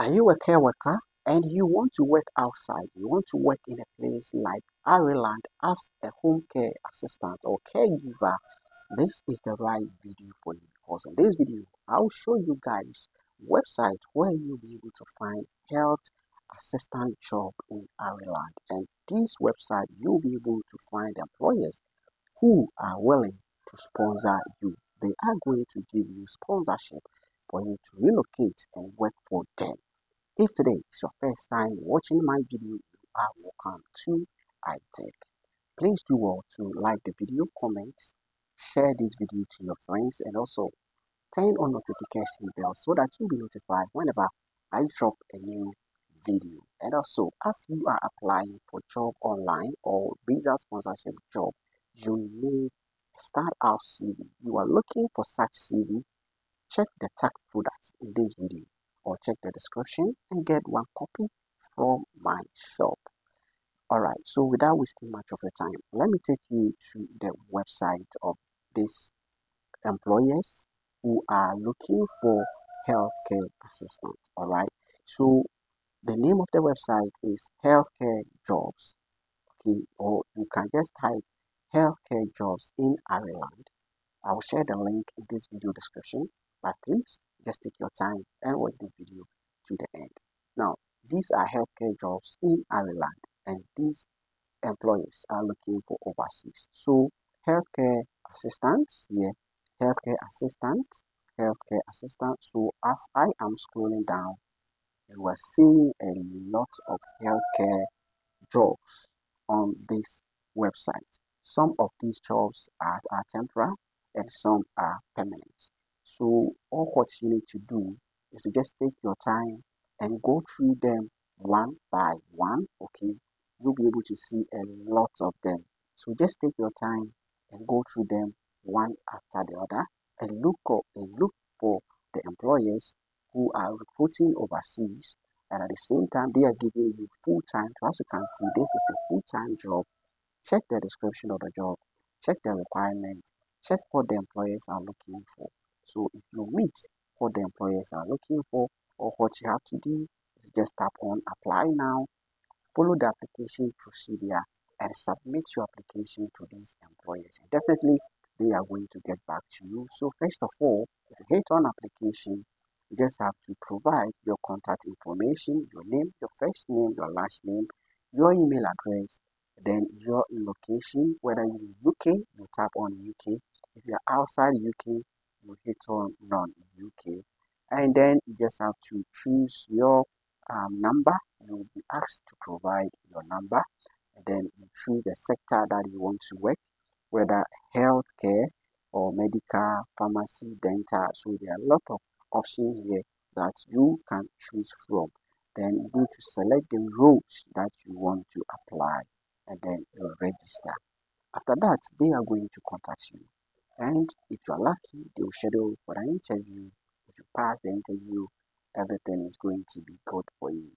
Are you a care worker and you want to work outside? You want to work in a place like Ireland as a home care assistant or caregiver? This is the right video for you because in this video, I'll show you guys website where you'll be able to find health assistant job in Ireland. And this website, you'll be able to find employers who are willing to sponsor you. They are going to give you sponsorship for you to relocate and work for them. If today is your first time watching my video, you are welcome to Ike Tech. Please do well to like the video, comment, share this video to your friends, and also turn on notification bell so that you'll be notified whenever I drop a new video. And also, as you are applying for job online or visa sponsorship job, you need start out CV. You are looking for such CV check the tag products in this video or check the description and get one copy from my shop. All right so without wasting much of your time let me take you to the website of these employers who are looking for healthcare assistants all right so the name of the website is healthcare jobs okay? Or you can just type healthcare jobs in ireland. I will share the link in this video description but please just take your time and watch the video to the end. Now, these are healthcare jobs in Ireland and these employers are looking for overseas. So, healthcare assistants here, healthcare assistant, healthcare assistant. So, as I am scrolling down, you are seeing a lot of healthcare jobs on this website. Some of these jobs are, are temporary and some are permanent. So all what you need to do is to just take your time and go through them one by one. Okay, you'll be able to see a lot of them. So just take your time and go through them one after the other and look up and look for the employers who are recruiting overseas and at the same time they are giving you full time. So as you can see, this is a full time job. Check the description of the job, check the requirements, check what the employers are looking for. So if you meet what the employers are looking for or what you have to do, just tap on apply now, follow the application procedure and submit your application to these employers. And definitely they are going to get back to you. So first of all, if you hit on application, you just have to provide your contact information, your name, your first name, your last name, your email address, then your location, whether you're UK, you tap on UK. If you're outside UK, you hit on non UK and then you just have to choose your um, number you will be asked to provide your number. And then you choose the sector that you want to work whether healthcare or medical pharmacy dental. So there are a lot of options here that you can choose from. Then you need to select the roles that you want to apply and then register. After that they are going to contact you and if you are lucky, they will schedule for an interview. If you pass the interview, everything is going to be good for you.